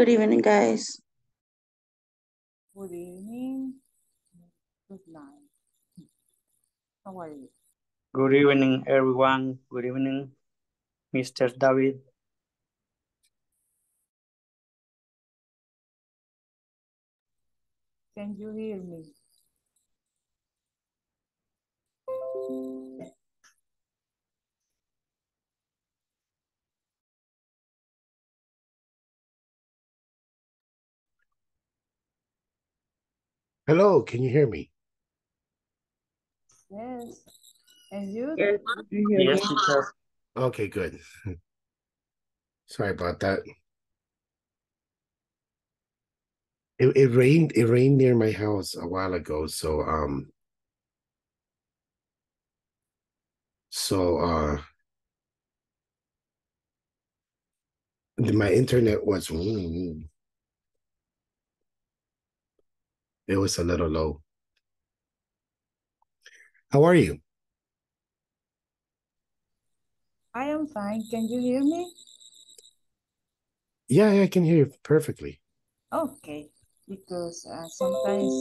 Good evening, guys. Good evening. Good night. How are you? Good evening, everyone. Good evening, Mr. David. Can you hear me? Hello, can you hear me? Yes. And you? Yes, teacher. Okay, good. Sorry about that. It, it rained it rained near my house a while ago, so um so uh my internet was it was a little low. How are you? I am fine. Can you hear me? Yeah, yeah, I can hear you perfectly. Okay. Because uh, sometimes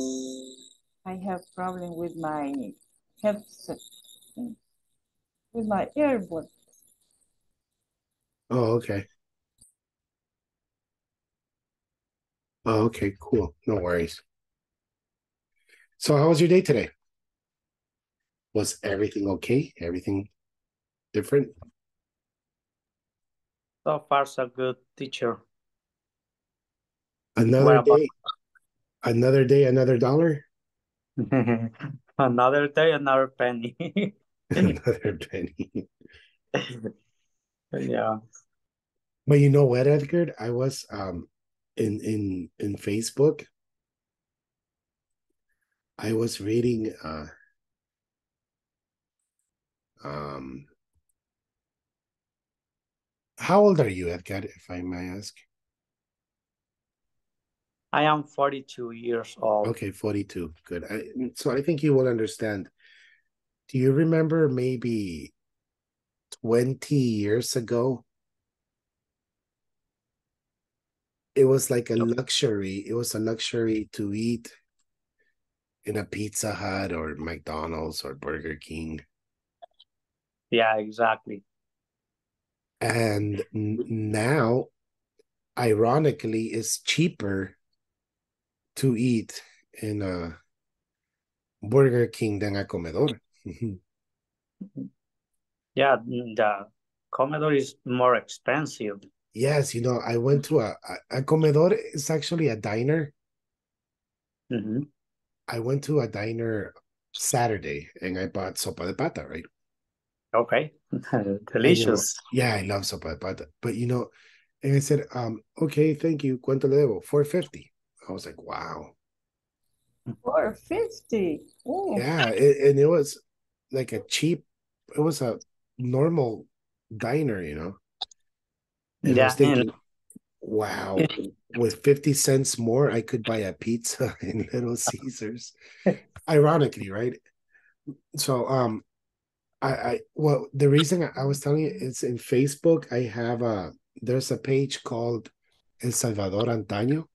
I have problem with my headset, with my earbud. Oh, okay. Oh, okay, cool. No worries. So how was your day today? Was everything okay? Everything different? So far, so good, teacher. Another day, another day, another dollar, Another day, another penny. another penny. Yeah. But you know what, Edgar? I was um in in in Facebook. I was reading uh um how old are you, Edgar, if I may ask? I am 42 years old. Okay, 42. Good. I, so I think you will understand. Do you remember maybe 20 years ago? It was like a luxury. It was a luxury to eat in a Pizza Hut or McDonald's or Burger King. Yeah, exactly. And now, ironically, it's cheaper to eat in a Burger King than a Comedor. Yeah, the comedor is more expensive. Yes, you know, I went to a, a, a comedor is actually a diner. Mhm. I went to a diner Saturday and I bought sopa de pata, right? Okay, And, you know, delicious. yeah, I love sopa de pata. But you know, and I said, um, okay, thank you. ¿Cuánto le debo? 450. I was like, wow. Four fifty. Oh, Yeah, it, and it was like a cheap, it was a normal diner, you know. And I Yeah, was thinking, and wow, with 50 cents more, I could buy a pizza in Little Caesars. Ironically, right? So um I I well the reason I, was telling you it's in Facebook, I have a there's a page called El Salvador Antaño.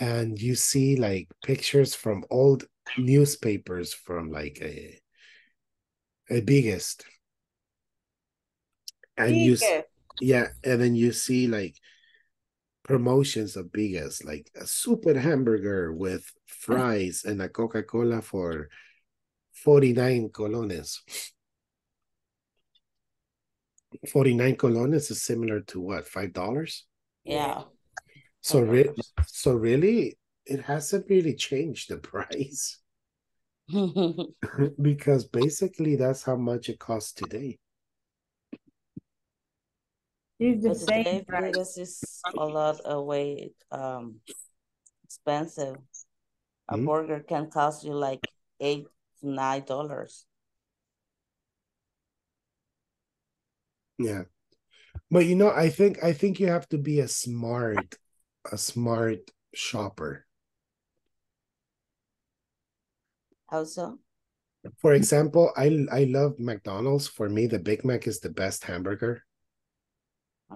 And you see like pictures from old newspapers from like a a biggest. And you s- Ticket. Yeah, and then you see like promotions of biggest, like a super hamburger with fries and a Coca-Cola for 49 colones. 49 colones is similar to what, five dollars? Yeah. So re- so really it hasn't really changed the price because basically that's how much it costs today. It's the But same today price. burgers is a lot away um expensive. A Hmm? burger can cost you like eight to nine dollars. Yeah. But you know, I think I think you have to be a smart a smart shopper. Also, For example, I I love McDonald's. For me, the Big Mac is the best hamburger.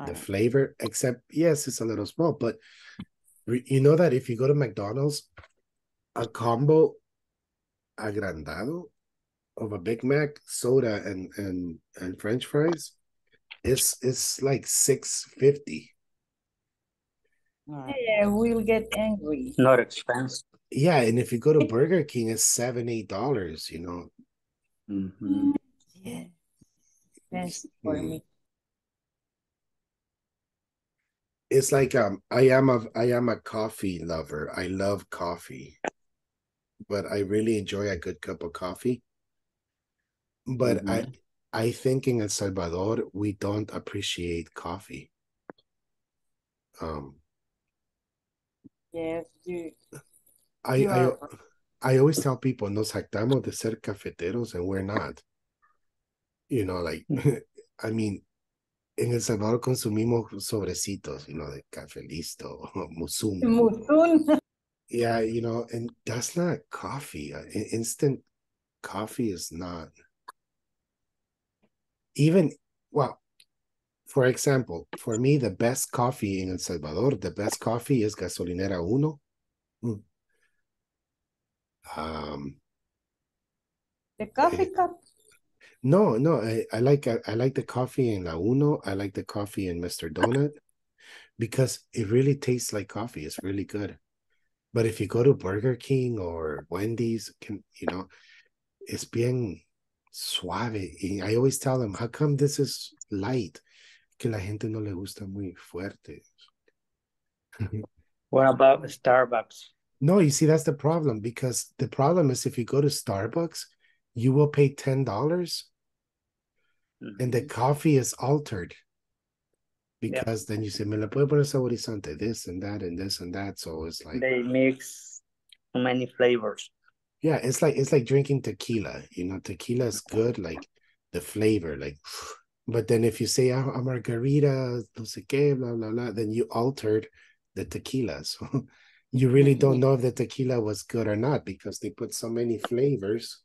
The Right. flavor, except yes, it's a little small, but re- you know that if you go to McDonald's, a combo agrandado of a Big Mac, soda, and and and French fries, it's it's like six fifty. Yeah, we'll get angry. Not expensive. Yeah, and if you go to Burger King, it's seven eight dollars. You know, Mhm. Yeah. Expensive for Mhm. me. It's like um, I am a I am a coffee lover. I love coffee, but I really enjoy a good cup of coffee. But I I think in El Salvador we don't appreciate coffee. Um, Yes, you, I you I I always tell people nos jactamos de ser cafeteros and we're not. You know, like I mean, en El Salvador consumimos sobrecitos, you know, de café listo, musum. Musun. Yeah, you know, and that's not coffee. In- instant coffee is not. Even, well, for example, for me, the best coffee in El Salvador, the best coffee is Gasolinera Uno. Mm. Um, The coffee cup. No, no, I, I like I, I like the coffee in La Uno. I like the coffee in Mr. Donut because it really tastes like coffee. It's really good. But if you go to Burger King or Wendy's, can you know, it's bien suave. I always tell them, how come this is light? Que la gente no le gusta muy fuerte. What about Starbucks? No, you see, that's the problem because the problem is if you go to Starbucks, you will pay ten dollars and the Mhm. coffee is altered. Because then you say, me le puede poner saborizante, this and that and this and that. So it's like They mix so many flavors. Yeah, it's like it's like drinking tequila. You know, tequila is good, like the flavor, like. But then if you say a, a margarita, no sé qué, blah blah blah, then you altered the tequila. So you really don't know if the tequila was good or not because they put so many flavors.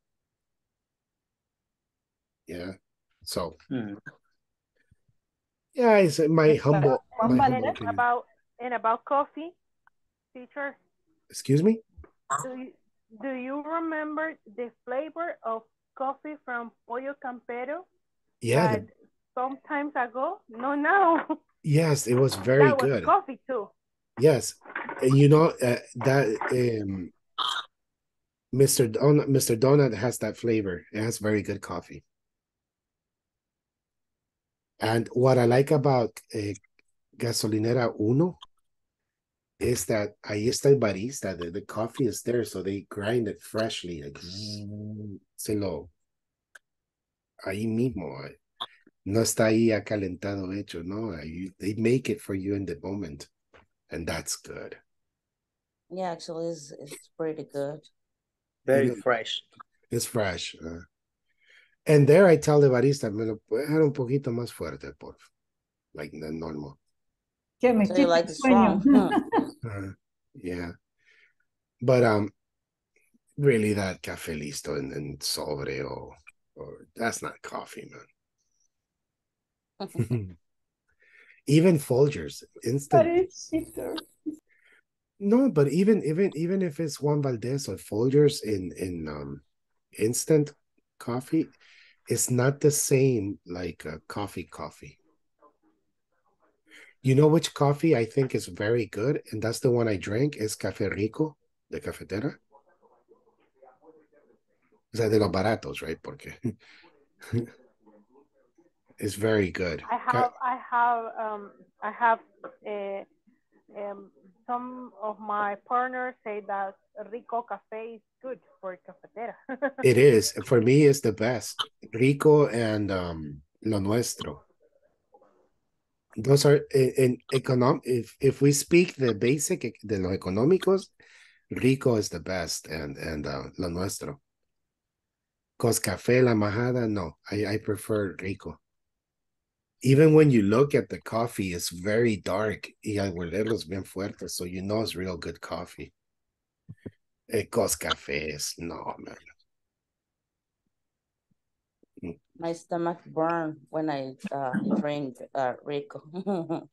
Yeah. So Mm. yeah, it's my Yes, but humble, Juan my humble opinion. about and about coffee, teacher. Excuse me. Do you do you remember the flavor of coffee from Pollo Campero? Yeah. the- that some times ago. No, no. yes, it was very that was good. coffee too. Yes, and you know uh, that um, Mr. Donut, Mr. Donut has that flavor. It has very good coffee. And what I like about uh, Gasolinera Uno is that ahí está el barista. The, the coffee is there, so they grind it freshly. Like, se lo ahí mismo. eh. No está ahí acalentado hecho, no. Ahí- they make it for you in the moment, and that's good. Yeah, actually, it's, it's pretty good. Very Even- fresh. It's fresh. uh, and there I tell the barista, me lo puede dejar un poquito más fuerte, por like the normal. Que me So you like el strong? Uh, yeah. But um really that cafe listo and, and sobre or or that's not coffee, man. even Folgers, But instant. it's cheaper. No, but even even even if it's Juan Valdez or Folgers in in um instant coffee, it's not the same like uh, coffee coffee. You know which coffee I think is very good, and that's the one I drink is Café Rico de Cafetera. O sea, de los baratos, right? Porque it's very good. I have I have um I have uh, um some of my partners say that Rico Cafe is good for cafetera. It is for me. It's the best. Rico and um Lo Nuestro. Those are in, in econom. If if we speak the basic de los económicos, Rico is the best, and and uh, Lo Nuestro. Cause Café La Majada, no, I I prefer Rico. Even when you look at the coffee, it's very dark. Y abueleros bien fuerte, so you know it's real good coffee. Eh, Cause Café is no man. My stomach burn when I uh drink uh Rico.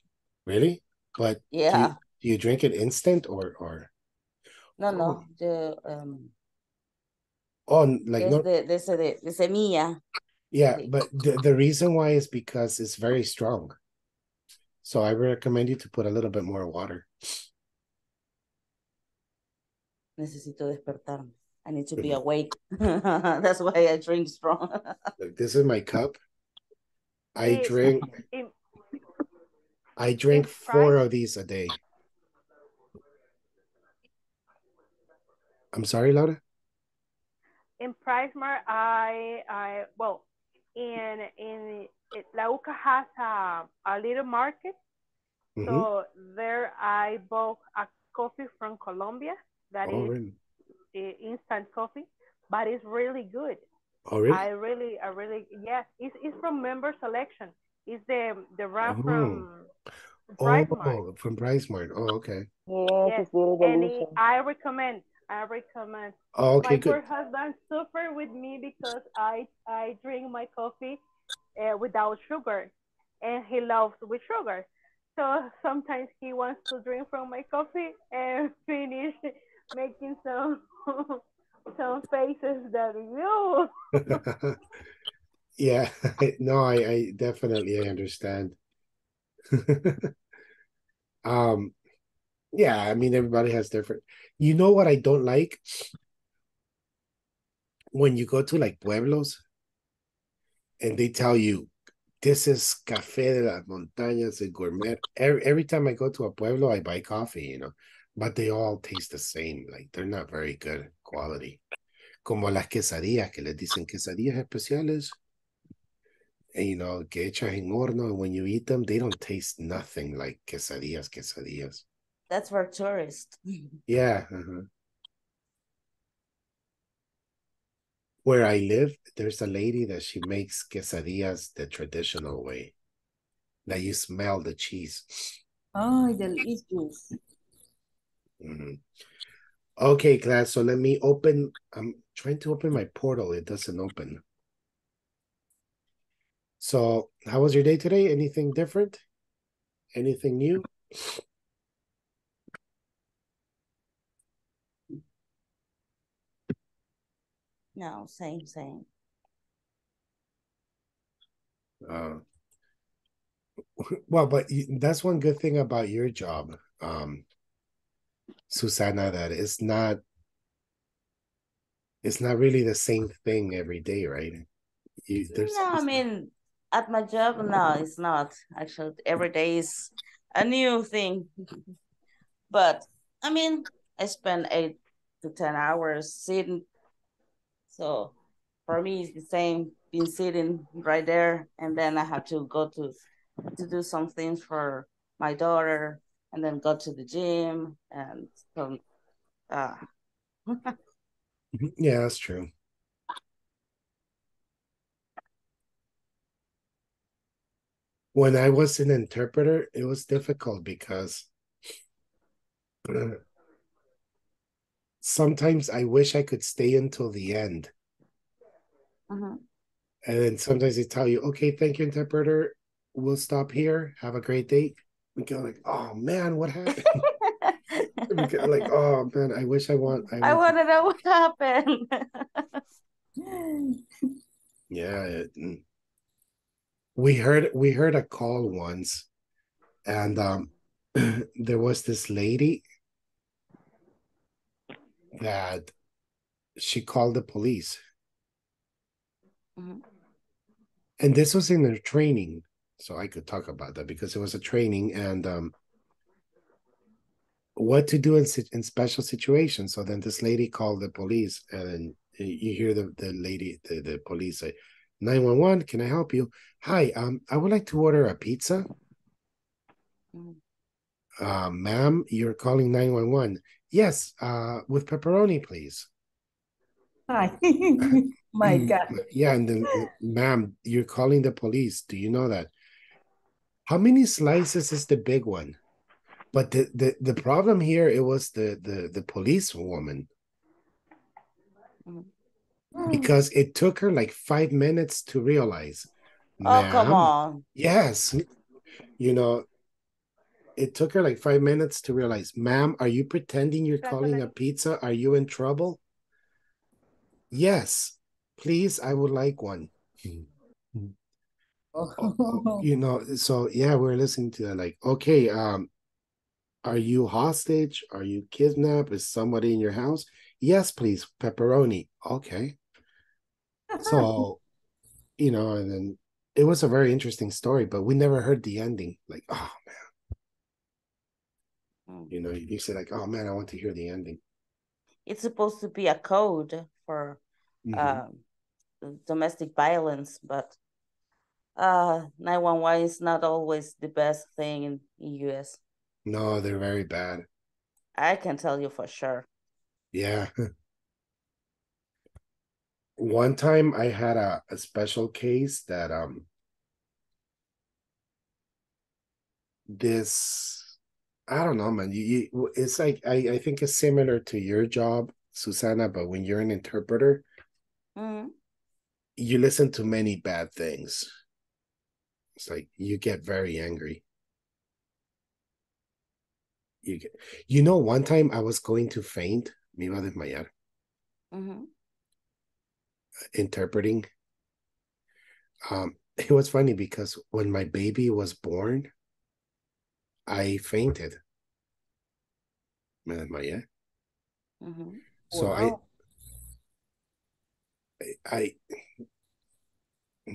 Really? But do you, Yeah, do you drink it instant or or no, oh no, the um, oh like no de, de, ese de, de semilla. Yeah, but the, the reason why is because it's very strong. So I recommend you to put a little bit more water. Necesito despertarme. I need to be awake. That's why I drink strong. Look, this is my cup. I drink in, I drink four of these a day. I'm sorry, Laura? in PriceSmart, I, I, well, in, in, it, La Uca has a, a little market. Mhm. So there I bought a coffee from Colombia that Oh, is really? instant coffee, but it's really good. Oh, really? I really, I really, yes, it's, it's from member selection. It's the, the brand Oh. from PriceSmart. Oh, from PriceSmart. Oh, okay. Yes, Yes, it's really and it. I recommend, I recommend. Oh, okay, my good. poor husband suffer with me because I I drink my coffee uh, without sugar, and he loves with sugar. So sometimes he wants to drink from my coffee and finish making some some faces that you. yeah, no, I, I definitely I understand. um, yeah, I mean everybody has different. You know what I don't like? When you go to like pueblos and they tell you this is café de las montañas de gourmet. Every, every time I go to a pueblo, I buy coffee, you know, but they all taste the same. Like they're not very good quality. Como las quesadillas, que les dicen quesadillas especiales. And, you know, que hechas en horno. And when you eat them, they don't taste nothing like quesadillas, quesadillas. That's for tourists. Yeah. uh-huh. Where I live, there's a lady that she makes quesadillas the traditional way. That you smell the cheese. Ay, delicious. Mhm. Okay, class. So let me open. I'm trying to open my portal. It doesn't open. So, how was your day today? Anything different? Anything new? No, same, same. Uh, well, but you- that's one good thing about your job, um, Susana, that it's not it's not really the same thing every day, right? You, there's No, I mean, at my job, no, it's not. Actually, every day is a new thing. But I mean, I spend eight to ten hours sitting. So for me, it's the same. Been sitting right there, and then I have to go to to do some things for my daughter, and then go to the gym, and so uh, yeah, that's true. When I was an interpreter, it was difficult because uh, sometimes I wish I could stay until the end. mhm. And then sometimes they tell you, okay, thank you, interpreter. We'll stop here. Have a great day. We go like, oh man, what happened? Like, oh man, I wish I want. I want want to know what happened. Yeah, it, mm. we heard we heard a call once, and um, there was this lady that she called the police, Mhm. and this was in their training, so I could talk about that because it was a training and um, what to do in in special situations. So then this lady called the police, and you hear the the lady the, the police say, 911, can I help you? Hi, um, I would like to order a pizza. Mhm. Uh, ma'am, you're calling 911. Yes, uh, with pepperoni, please. Ay, my Mm, God. Yeah, and then, ma'am, you're calling the police. Do you know that? How many slices is the big one? But the the, the problem here, it was the the the police woman. Mhm. because it took her like five minutes to realize. Oh, come on. Yes. You know, it took her like five minutes to realize, ma'am, are you pretending you're calling a pizza? Are you in trouble? Yes, please, I would like one. Oh, you know, so yeah, we're listening to that. Like, okay, um, are you hostage? Are you kidnapped? Is somebody in your house? Yes, please, pepperoni. Okay. So, you know, and then it was a very interesting story, but we never heard the ending. Like, oh man. You know, you say like, oh man, I want to hear the ending. It's supposed to be a code for Mhm. um, domestic violence, but uh, 911 is not always the best thing in, in US. No, they're very bad. I can tell you for sure. Yeah. One time I had a, a special case that um this I don't know man you, you it's like I, I think it's similar to your job Susana but when you're an interpreter Mhm. you listen to many bad things it's like you get very angry you get you know one time I was going to faint me iba a desmayar Mhm. interpreting. Um, it was funny because when my baby was born, I fainted. Me desmayé. Mhm. So Wow. I, I,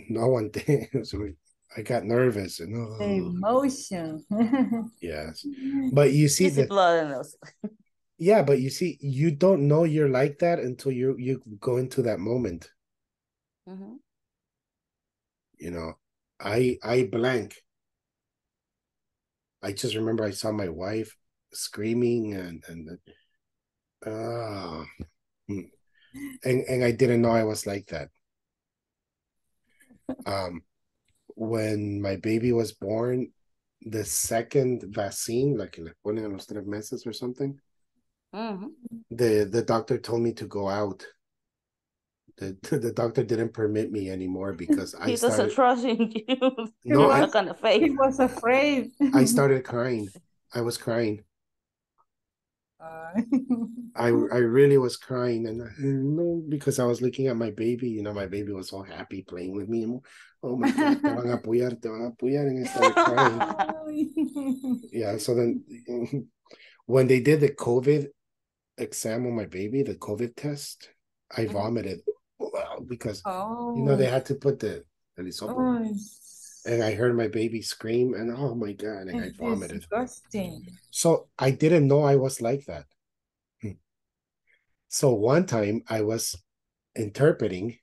no one did. So I got nervous and The oh, emotion. yes. But you see that, blood in those. yeah. But you see, you don't know you're like that until you you go into that moment. Mhm. You know, I I blank. I just remember I saw my wife screaming and and uh, and and I didn't know I was like that. Um, when my baby was born, the second vaccine, like le ponen a los tres meses or something, Mhm. the the doctor told me to go out. The the doctor didn't permit me anymore because I He doesn't started trust in you. No, You're I- not gonna He was afraid. I started crying. I was crying. Uh, I I really was crying and I- no because I was looking at my baby, you know, my baby was so happy playing with me. Oh my god, te van a apoyar, te van a apoyar, and I started crying. Yeah, so then when they did the COVID exam on my baby, the COVID test, I Mhm. Vomited because oh. you know they had to put the el Oh, and I heard my baby scream and oh my god, and I vomited. disgusting. So I didn't know I was like that. Hmm. So one time I was interpreting,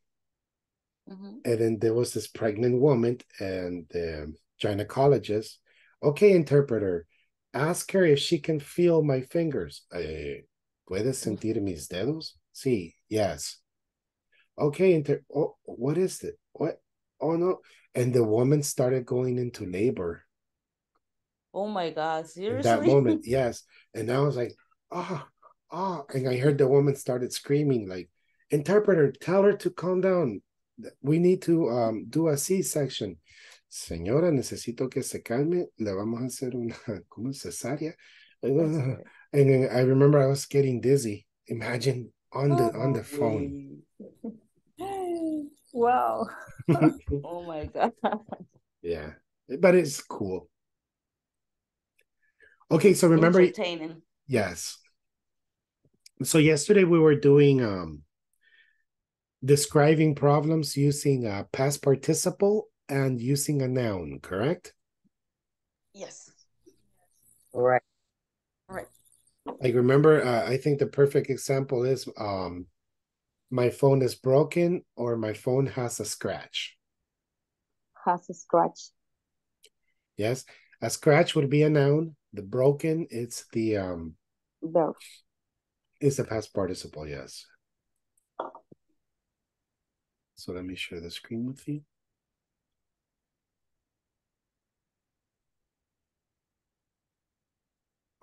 Mhm. and then there was this pregnant woman, and the gynecologist, okay, interpreter, ask her if she can feel my fingers. Eh, ¿Puedes sentir mis dedos? Sí, yes. Okay, inter- oh, what is it? What? Oh no. And the woman started going into labor. Oh my God, seriously? that moment yes and i was like ah ah and i heard the woman started screaming like interpreter tell her to calm down we need to um do a c-section señora necesito que se calme le vamos a hacer una como cesárea and then i remember i was getting dizzy imagine on the on the phone Wow. Oh my God. yeah but it's cool okay so remember Entertaining. Yes. So yesterday we were doing um describing problems using a past participle and using a noun, correct? Yes. Right. Like remember uh, I think the perfect example is um my phone is broken or my phone has a scratch. has a scratch. Yes. A scratch would be a noun. The broken it's the um Verb. it's the past participle, yes. So let me share the screen with you.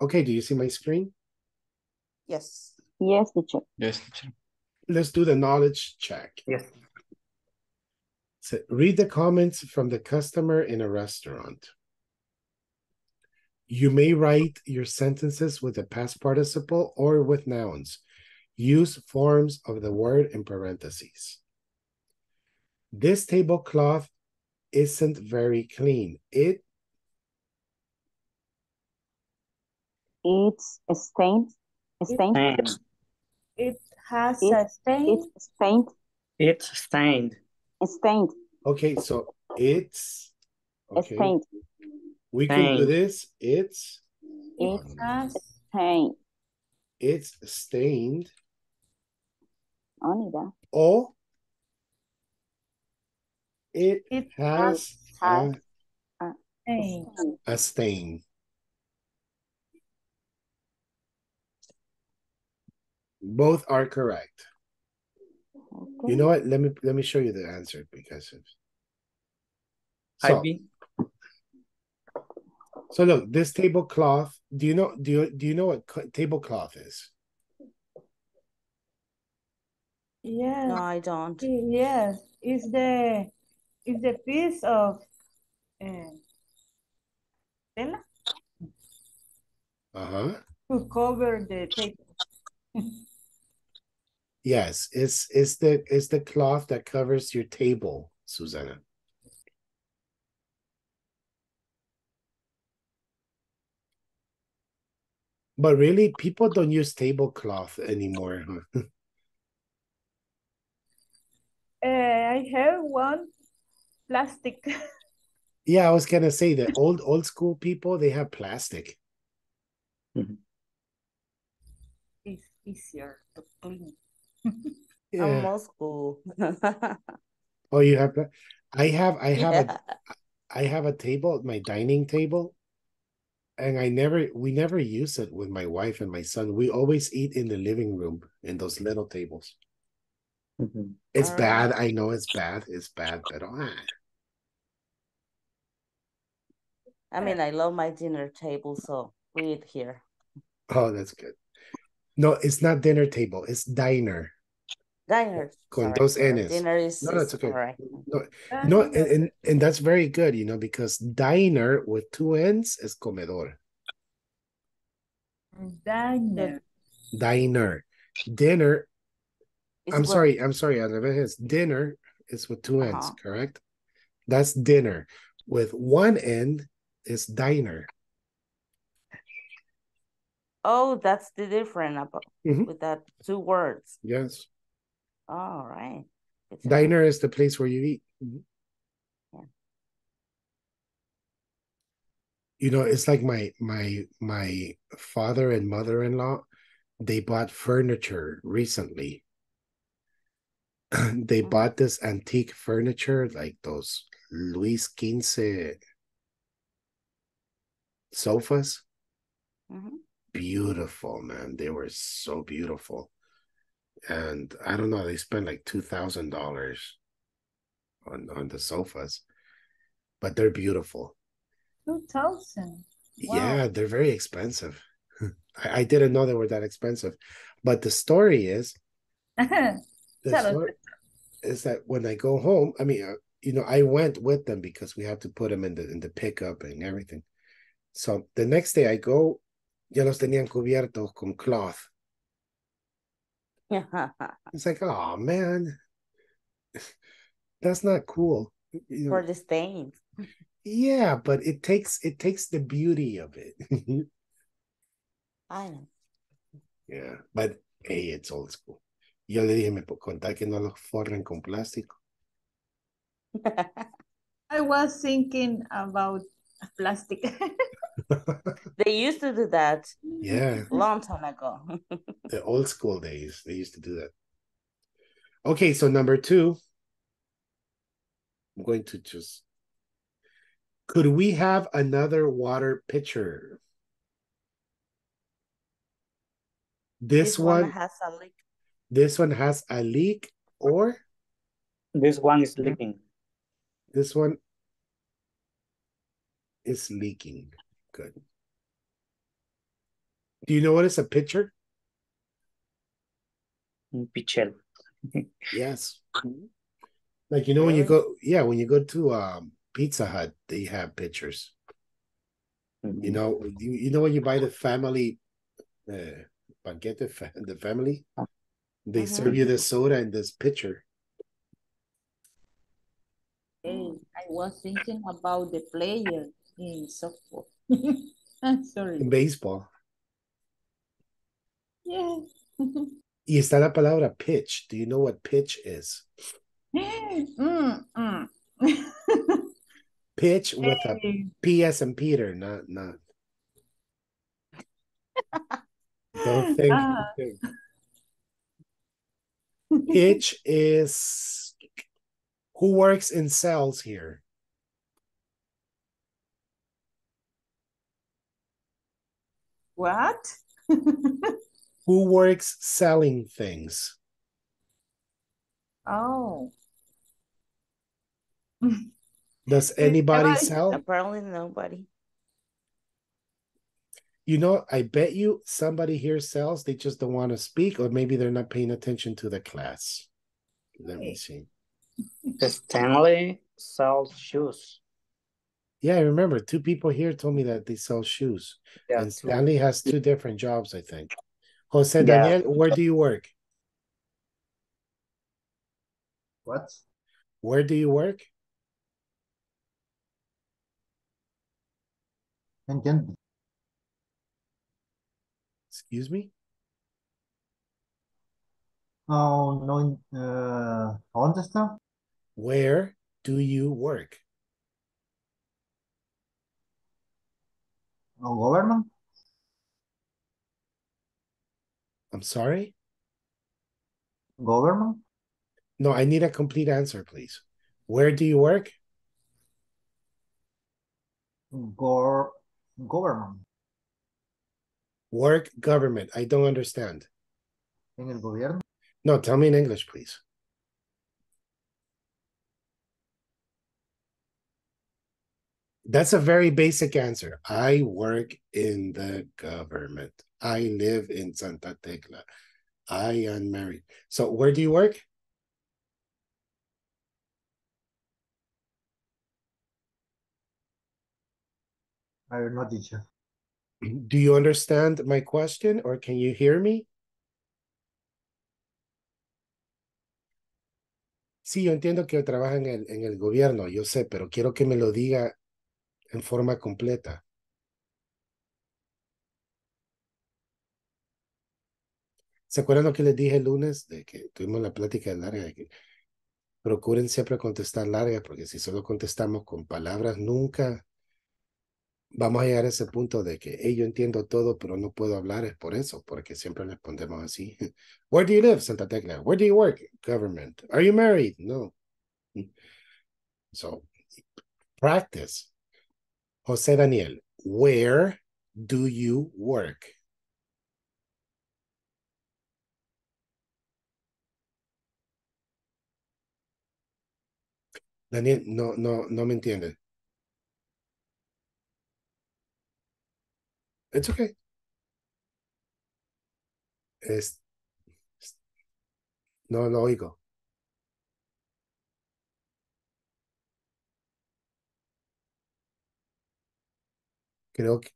Okay, do you see my screen? Yes. Yes, teacher. Yes, teacher. Let's do the knowledge check. Yes. So read the comments from the customer in a restaurant. You may write your sentences with a past participle or with nouns. Use forms of the word in parentheses. This tablecloth isn't very clean. It It's stained. Stained. And It has It- a stain. It's stained. it's stained. It's Stained. okay, so it's okay. Stained. We can do this. It's It has Stained. it's stained. Only that. Or it It has has a, stain. a stain. Both are correct. Okay. You know what? Let me let me show you the answer because of so, IB. so look, this tablecloth. Do you know? Do you do you know what tablecloth is? Yes. No, I don't. Yes, it's the it's the piece of uh, tela Uh huh. to cover the table. Yes, it's it's the it's the cloth that covers your table, Susanna. But really, people don't use tablecloth anymore. huh? Uh, I have one plastic. Yeah, I was gonna say the old old school people they have plastic. Mhm. it's easier to clean. I'm Yeah. old school. Oh, you have. pla- I have. I have a. Yeah. I have a table, my dining table, and I never. We never use it with my wife and my son. We always eat in the living room in those little tables. Mhm. It's Alright. bad. I know it's bad. It's bad, but ah, I mean, I love my dinner table, so we eat here. oh, that's good. No, it's not dinner table. It's diner. Diner. Con sorry, dos Ns. Dinner is, No, that's is okay. correct. No, and, and and that's very good, you know, because diner with two N's is comedor. Diner. Diner. Dinner. It's I'm what- sorry. I'm sorry. Andres. Dinner is with two N's, Uh-huh. correct? That's dinner. With one end is diner. Oh, that's the difference about Mhm. with that two words. Yes. All right. Good to know. Diner is the place where you eat. Mhm. Yeah. You know, it's like my my my father and mother-in-law, they bought furniture recently. they Mhm. bought this antique furniture, like those Luis Quince sofas. Mhm. Beautiful, man. They were so beautiful. And I don't know, they spent like two thousand dollars on on the sofas, but they're beautiful. Two thousand. Wow. Yeah, they're very expensive. I, I didn't know they were that expensive. But the story is the story is that when I go home, I mean, uh, you know, I went with them because we have to put them in the in the pickup and everything. So the next day I go, ya los tenían cubiertos con cloth. It's like, oh man, that's not cool. You know, For the stains. yeah, but it takes it takes the beauty of it. I know. yeah, but hey, it's old school. Yo le dije, me puedo contar que no los forren con plástico. I was thinking about plastic. they used to do that yeah, long time ago. the old school days, they used to do that. Okay, so number two, I'm going to just. Could we have another water pitcher? This, one, has a leak. this one has a leak, or This one is mm-hmm. leaking. this one is leaking. Good. Do you know what is a pitcher? Un pichel. Yes. Like you know when you go yeah, when you go to um Pizza Hut, they have pitchers. Mm-hmm. You know, you, you know when you buy the family uh baguette fa- the family, they Mhm. serve you the soda in this pitcher. Hey, I was thinking about the player in softball. I'm sorry. in baseball. Yeah. Y está la palabra pitch. Do you know what pitch is? Mm, mm. Pitch with a Hey, P as in Peter, not not. Don't think. Ah. think. Pitch is who works in sales here. What? Who works selling things? Oh. Does anybody Everybody- sell? Apparently nobody. You know, I bet you somebody here sells, they just don't want to speak, or maybe they're not paying attention to the class. Let me see. Stanley sells shoes. Yeah, I remember two people here told me that they sell shoes. Yeah, and. Stanley has two different jobs, I think. Jose Yeah. Daniel, where do you work? What? Where do you work? Entiendo. Excuse me? Oh, no, eh, ¿dónde está? Where do you work? No, government? I'm sorry? Government? No, I need a complete answer, please. Where do you work? Gor government. Work government. I don't understand. En el gobierno. No, tell me in English, please. That's a very basic answer. I work in the government. I live in Santa Tecla. I am married. So where do you work? I am not teacher. Mm-hmm. Do you understand my question or can you hear me? Sí, yo entiendo que trabaja en el, en el gobierno, yo sé, pero quiero que me lo diga en forma completa. ¿Se acuerdan lo que les dije el lunes de que tuvimos la plática larga? De que procuren siempre contestar larga, porque si solo contestamos con palabras, nunca vamos a llegar a ese punto de que hey, yo entiendo todo, pero no puedo hablar. Es por eso, porque siempre respondemos así. Where do you live, Santa Tecla? Where do you work? Government. Are you married? No. So, practice. José Daniel, where do you work? Daniel, no, no, no me entiende. It's okay. Es, no lo oigo. Creo que.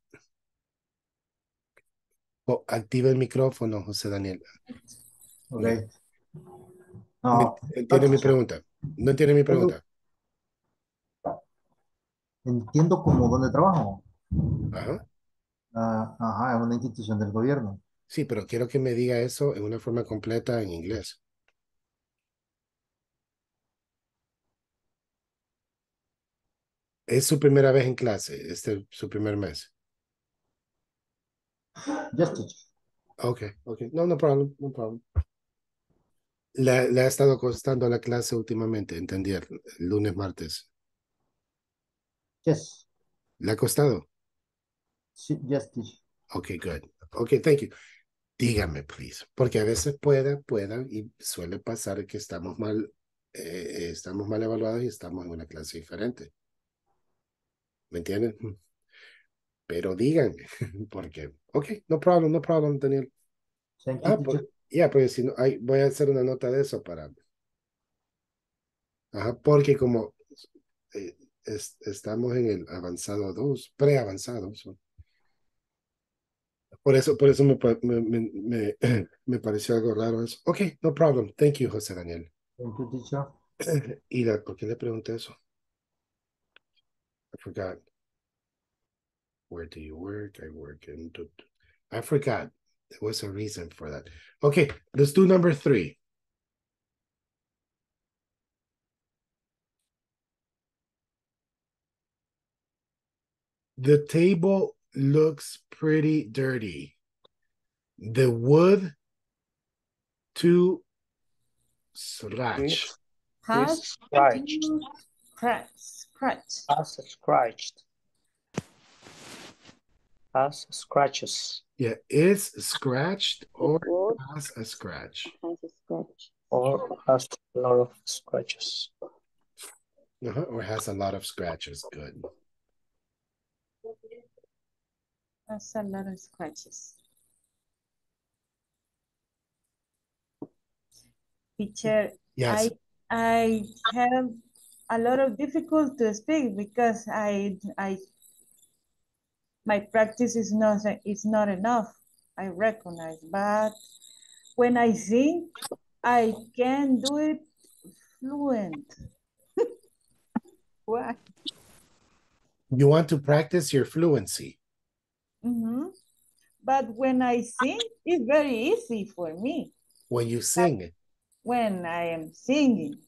Oh, activa el micrófono, José Daniel. Ok. ¿Me No, ¿Entiende mi pregunta? ¿No entiende mi pregunta? entiendo como dónde trabajo. Ajá. Ah, ajá, es una institución del gobierno. Sí, pero quiero que me diga eso en una forma completa en inglés. Es su primera vez en clase, este es su primer mes. Yes, teacher. Okay, okay. No, no problem, no problem. Le, le ha estado costando la clase últimamente, entender, lunes, martes. Yes. ¿Le ha costado? Sí, Yes, teacher. Okay, good. Okay, thank you. Dígame, please, porque a veces pueda, pueda y suele pasar que estamos mal, eh, estamos mal evaluados y estamos en una clase diferente. ¿Me entienden? Pero díganme, porque, okay, no problem, no problem, Daniel. Thank you, Ah, teacher. pues, Ya, pues si no, hay, voy a hacer una nota de eso para. Ajá, porque como eh, es- estamos en el avanzado 2, pre-avanzado. so. Por eso, por eso me, me, me, me pareció algo raro eso. Ok, no problem. Thank you, José Daniel. Thank you, teacher. ¿Y la, por qué le pregunté eso? I forgot. Where do you work? I work in. tu- tu- I forgot. There was a reason for that. Okay, let's do number three. The table looks pretty dirty. The wood to scratch. Has It's scratched. scratch, scratch. Has scratched. Has scratches. Yeah, is scratched or Wood has a scratch. has a scratch. Or has a lot of scratches. Uh-huh, or has a lot of scratches. Good. Has a lot of scratches. Teacher, Yes. I I have a lot of difficult to speak because I I my practice is not is not enough. I recognize, but when I sing, I can do it fluent. Why? You want to practice your fluency. Mhm. But when I sing, it's very easy for me When you sing, when I am singing.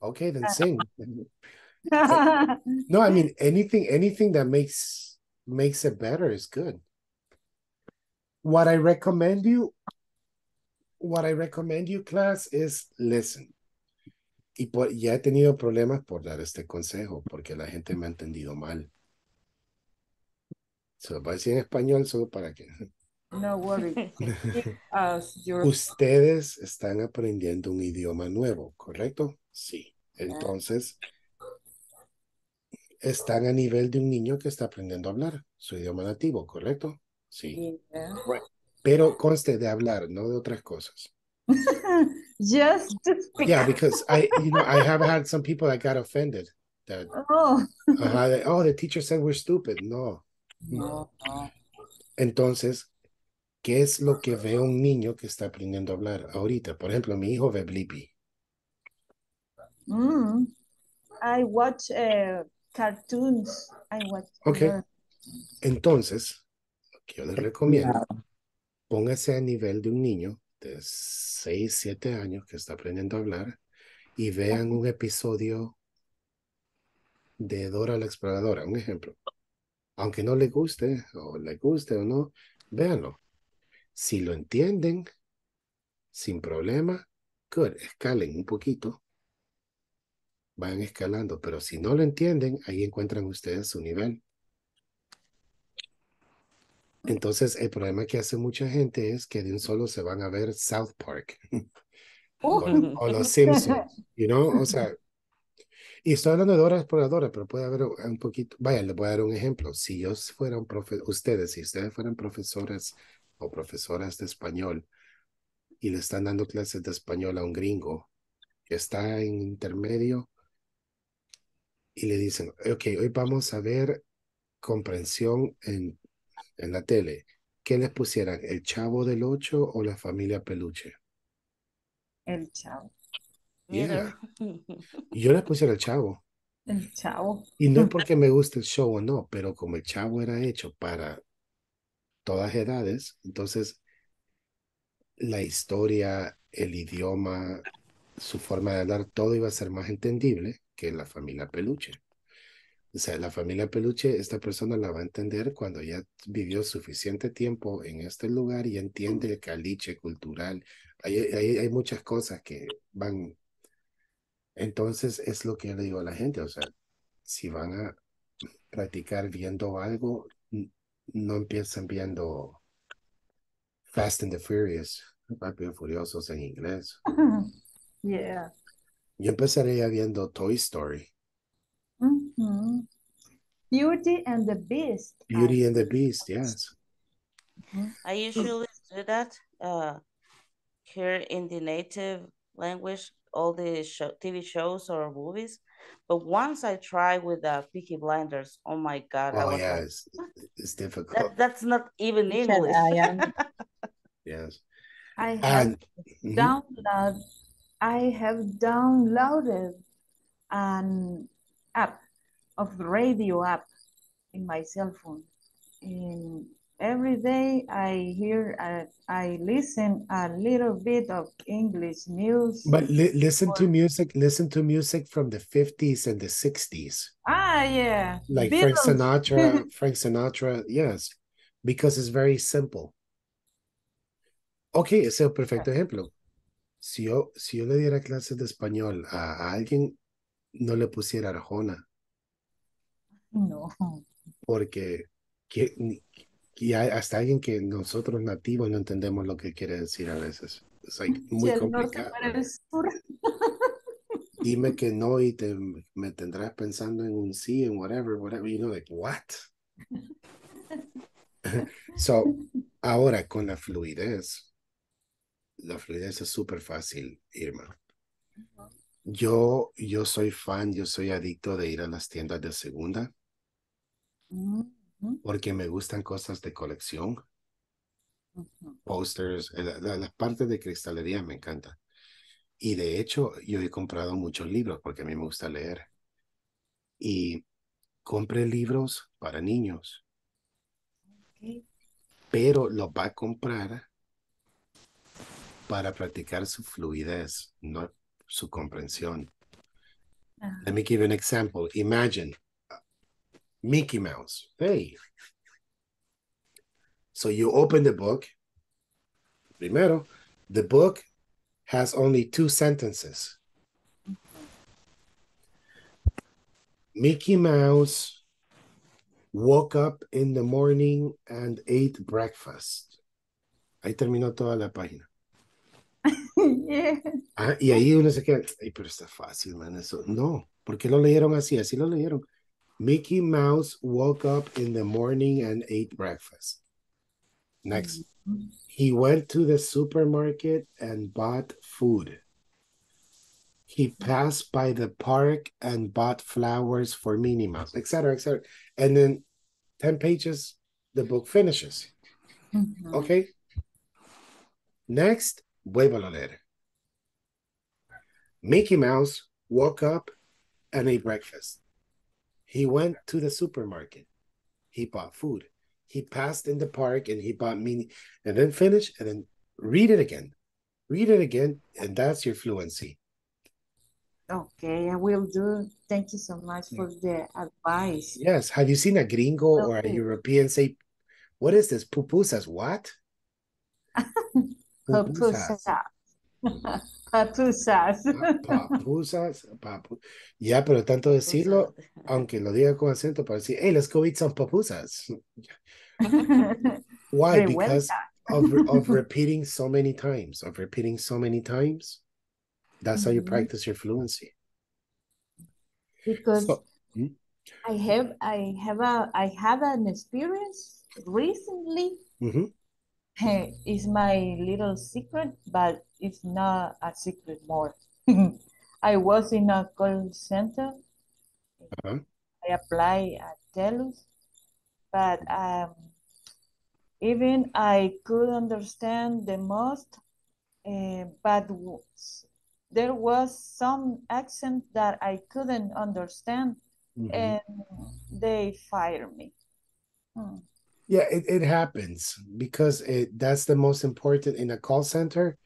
Okay, then sing. No, I mean anything, anything that makes makes it better is good. What I recommend you, what I recommend you, class, is listen. Y por, ya he tenido problemas por dar este consejo, porque la gente me ha entendido mal. Se lo voy a decir en español solo para que. No worry. Us your Ustedes están aprendiendo un idioma nuevo, ¿correcto? Sí. Entonces, están a nivel de un niño que está aprendiendo a hablar su idioma nativo, ¿correcto? Sí. Yeah. Pero conste de hablar, no de otras cosas. Just to speak. Yeah, because I, you know, I have had some people that got offended. That, Oh. oh, the teacher said we're stupid. No. No, no. Entonces, ¿qué es lo que ve un niño que está aprendiendo a hablar ahorita? Por ejemplo, mi hijo ve Blippi. Mm. I watch uh, cartoons. I watch. Okay. uh, Entonces, lo que yo les recomiendo, póngase a nivel de un niño de 6, 7 años que está aprendiendo a hablar y vean un episodio de Dora la Exploradora, un ejemplo. Aunque no le guste, o le guste o no, véanlo. Si lo entienden, sin problema, good, escalen un poquito. Vayan escalando, pero si no lo entienden, ahí encuentran ustedes su nivel. Entonces, el problema que hace mucha gente es que de un solo se van a ver South Park o, o los Simpsons, you know, o sea, y estoy hablando de la Exploradora, pero puede haber un poquito, vaya, les voy a dar un ejemplo. Si yo fuera un profe, ustedes, si ustedes fueran profesores o profesoras de español y le están dando clases de español a un gringo que está en intermedio y le dicen, ok, hoy vamos a ver comprensión en, en la tele. ¿Qué les pusieran? ¿El Chavo del Ocho o la familia Peluche? El chavo. Yeah. Yo les pusiera el Chavo. El chavo. Y no porque me guste el show o no, pero como el Chavo era hecho para todas edades, entonces la historia, el idioma, su forma de hablar, todo iba a ser más entendible que la familia Peluche. O sea, la familia Peluche, esta persona la va a entender cuando ya vivió suficiente tiempo en este lugar y entiende el caliche cultural. Hay, hay, hay muchas cosas que van. Entonces, es lo que yo le digo a la gente. O sea, si van a practicar viendo algo, no empiecen viendo Fast and the Furious, Rápido Furiosos en inglés. Yeah. Yo empezaría viendo Toy Story, Mhm. Beauty and the Beast. Beauty and the Beast, yes. I usually do that. Uh, hear in the native language all the show, TV shows or movies. But once I try with the Peaky Blinders, oh my god! Oh was yeah, like, it's, it's difficult. that, that's not even English. Yes. I have And download, I have downloaded an app of the radio app in my cell phone. And every day I hear, uh, I listen a little bit of English news. but li- listen to music, listen to music from the 50s and the 60s. Ah, yeah. Like Frank Sinatra, Frank Sinatra, yes, because it's very simple. Ok, ese es el perfecto ejemplo. Si yo, si yo le diera clases de español a, a alguien, no le pusiera Arjona, No. porque que, y hay hasta alguien que nosotros nativos no entendemos lo que quiere decir a veces. Es like, muy el norte complicado. fuera el sur. Dime que no y te, me tendrás pensando en un sí, en whatever, whatever, you know, like, what? So, ahora con la fluidez, la fluidez es súper fácil, Irma. Yo, yo soy fan, yo soy adicto de ir a las tiendas de segunda. Porque me gustan cosas de colección, posters, eh, la- la- las partes de cristalería me encantan. Y de hecho, yo he comprado muchos libros porque a mí me gusta leer. Y compré libros para niños, pero los va a comprar para practicar su fluidez, no su comprensión. Ah, Let me give you an example. Imagine uh, Mickey Mouse. Hey. So you open the book. Primero, the book has only two sentences. Mickey Mouse woke up in the morning and ate breakfast. Ahí terminó toda la página. yeah. Ah, y ahí uno se queda, ay, pero está fácil, man, eso. No, ¿por qué lo leyeron así? Así lo leyeron. Mickey Mouse woke up in the morning and ate breakfast. Next. He went to the supermarket and bought food. He passed by the park and bought flowers for Minnie Mouse, etc., etc. And then 10 pages, the book finishes. Mhm. Okay. Next, vuélvalo a leer. Mickey Mouse woke up and ate breakfast. He went to the supermarket. He bought food. He passed in the park and he bought Minnie and then finish and then read it again. Read it again, and that's your fluency. Okay, I will do. Thank you so much for mm. the advice. Yes. Have you seen a gringo or a European say, What is this? Pupusas? What? Papusas. Papusas. Papusas, papu. Ya, pero tanto decirlo, aunque lo diga con acento, para decir, hey, let's go eat some papusas. Why? Because of, of repeating so many times, of repeating so many times. That's how you Mhm. practice your fluency. Because So- Hmm? I have I have a I have an experience recently. Mhm. Eh, It's my little secret, but it's not a secret more. I was in a call center. Uh-huh. I apply at TELUS, but um, even I could understand the most, uh, but w- there was some accent that I couldn't understand, Mhm. and they fired me. Hmm. Yeah, it, it happens because it that's the most important in a call center.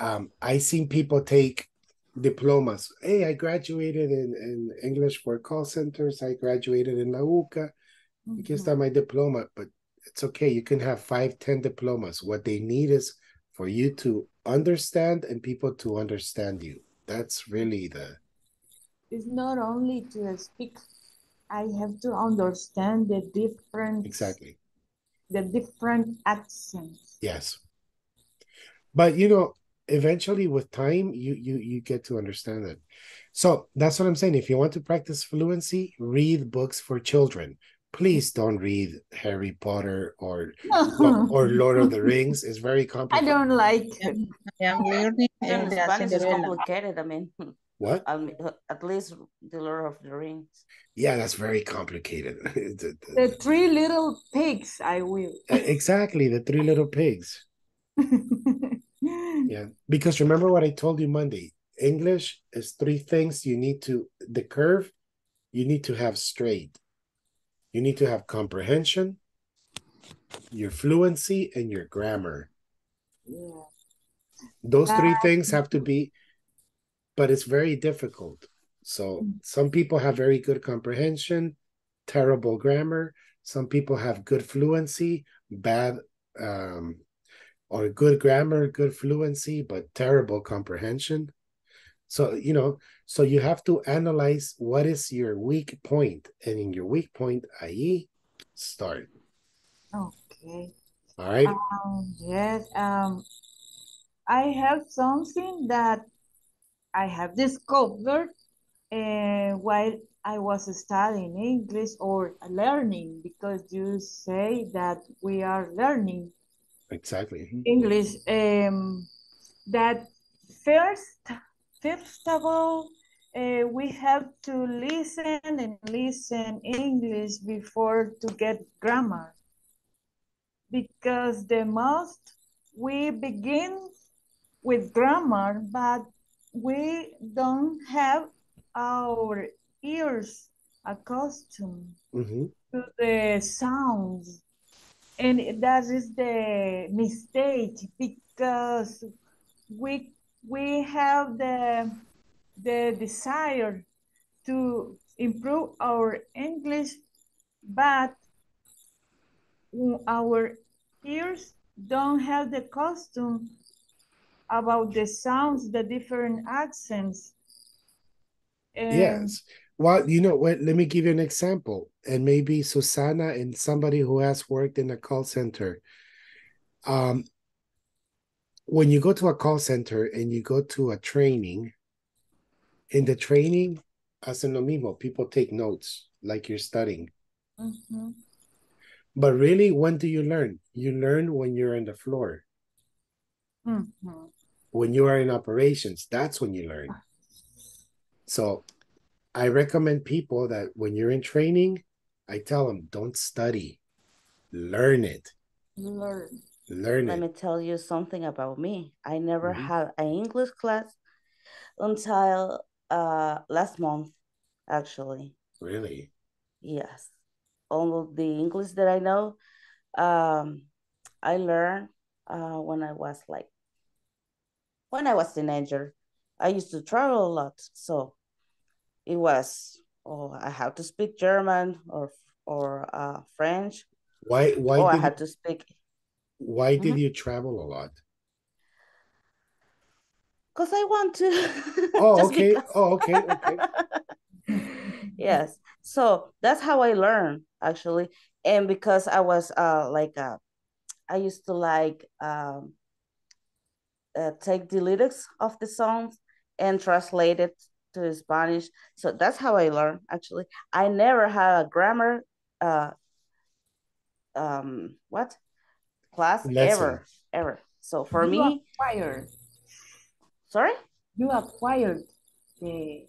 Um, I seen people take diplomas. Hey, I graduated in, in English for call centers. I graduated in La UCA. Aquí está my diploma, but it's okay. You can have five, ten diplomas. What they need is for you to understand and people to understand you. That's really the It's not only to speak, I have to understand the different exactly. the different accents. Yes. But you know, eventually with time you you you get to understand it. So that's what I'm saying. If you want to practice fluency, read books for children. please don't read Harry Potter or or Lord of the Rings. It's very complicated. I don't like. I am learning Even Spanish is complicated. I mean, What? I mean, at least the Lord of the Rings. Yeah, that's very complicated. The- the- The three little pigs, I will. Uh, exactly, the three little pigs. Yeah, because remember what I told you Monday. English is three things you need to the curve you need to have straight. You need to have comprehension, your fluency, and your grammar. Yeah. Those three But- things have to be, but it's very difficult. So some people have very good comprehension, terrible grammar. Some people have good fluency, bad um or good grammar, good fluency, but terrible comprehension. So, you know, so you have to analyze what is your weak point, and in your weak point, i.e., start. Okay. All right. Um, yes. Um, I have something that I have discovered uh, while I was studying English or learning, because you say that we are learning Exactly. English. Um, that first, first of all, uh, we have to listen and listen English before to get grammar. Because the most we begin with grammar, but we don't have our ears accustomed hmm to the sounds. And that is the mistake because we we have the the desire to improve our English, but our ears don't have the custom about the sounds, the different accents. And Yes. Well, you know what? Let me give you an example. And maybe Susanna and somebody who has worked in a call center. Um, when you go to a call center and you go to a training, in the training, hacen lo mismo. People take notes like you're studying. Mhm. But really, when do you learn? You learn when you're on the floor. Mhm. When you are in operations, that's when you learn. So I recommend people that when you're in training, I tell them don't study, learn it, learn. learn Let it. me tell you something about me. I never Mhm. had an English class until uh last month, actually. Really? Yes. All of the English that I know, um, I learned uh when I was like when I was teenager. I used to travel a lot, so it was oh I have to speak German or or uh French, Why? Why or I had to speak why did Mhm. you travel a lot? because I want to. Oh, okay. because. Oh, okay. Okay. yes so that's how i learned actually and because i was uh like uh i used to like um uh, take the lyrics of the songs and translate it to spanish so that's how i learned actually i never had a grammar uh um what class Lesson. ever ever so for you me acquired, sorry you acquired the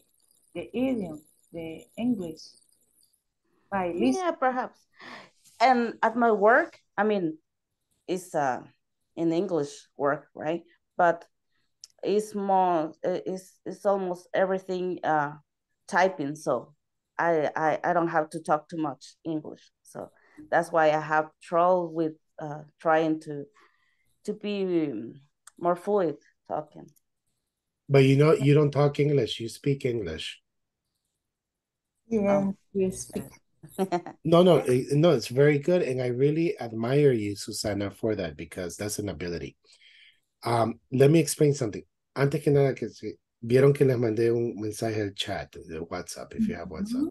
the idiom, the English by listening. Yeah, perhaps. And at my work, I mean, it's uh in English work, right? But it's more it's it's almost everything uh typing, so I I, I don't have to talk too much English. So that's why I have trouble with uh trying to to be um, more fluid talking. But you know, you don't talk English. You speak English. Yeah, you speak. No, no, eh, no. It's very good, and I really admire you, Susana, for that because that's an ability. Um, let me explain something. Antes que nada, que se- vieron que les mandé un mensaje al chat de WhatsApp, if you have WhatsApp.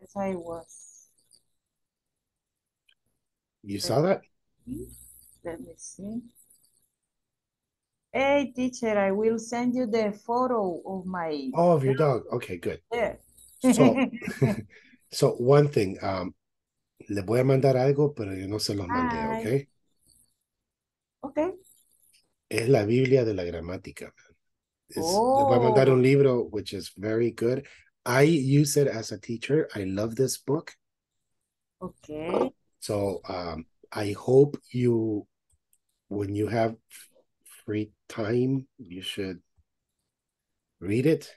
Yes, I was. You saw that? Let me see. Hey, teacher, I will send you the photo of my Oh, of your dog. Okay, good. there. So, So one thing, um, le voy a mandar algo, pero yo no se los mandé, Ay. ¿ok? Okay. Es la Biblia de la gramática. voy a mandar Oh. un libro which is very good. I use it as a teacher. I love this book. Okay. So um, I hope you, when you have free time, you should read it.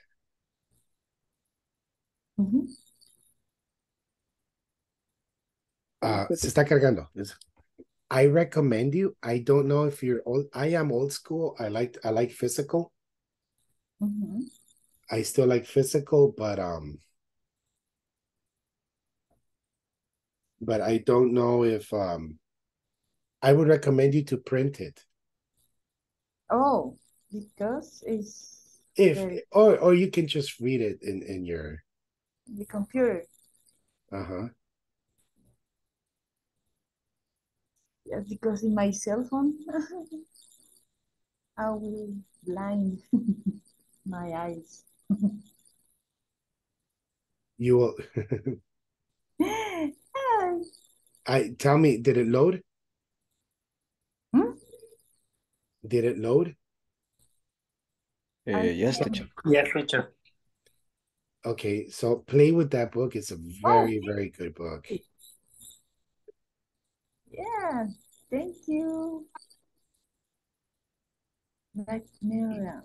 Uh, se está cargando. I recommend you. I don't know if you're old. I am old school. I like I like physical. Ujú. I still like physical, but um, but I don't know if um, I would recommend you to print it. Oh, because it's If Very- or or you can just read it in in your the computer. uh-huh. Yes, because in my cell phone, I will blind my eyes. You will I tell me, did it load? Hmm? Did it load? Uh, yes, teacher. Yes, Richard. Okay, so play with that book. It's a very, very good book. yeah, thank you. Macmillan,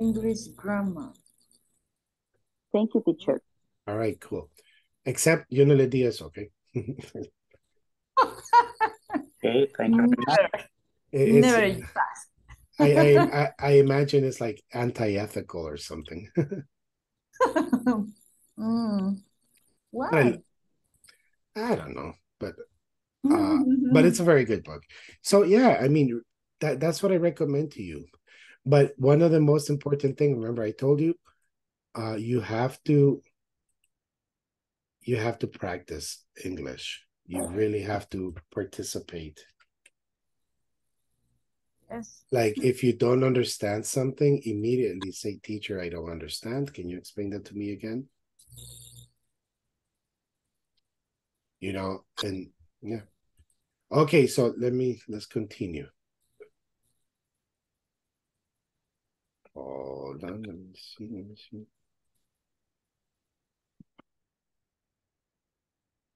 English grammar. Thank you, teacher. All right, cool. Except yo no le di eso, okay? Okay, thank you. very it's- Never fast. I, I, I, I imagine it's like anti-ethical or something. mm. Why? I don't know, but uh, but it's a very good book. So yeah, I mean that that's what I recommend to you. But one of the most important thing, remember I told you, uh, you have to you have to practice English. You really have to participate. yes. Like if you don't understand something, immediately say, "Teacher, I don't understand. Can you explain that to me again?" You know, and yeah. Okay, so let me let's continue. Hold on, let me see, let me see.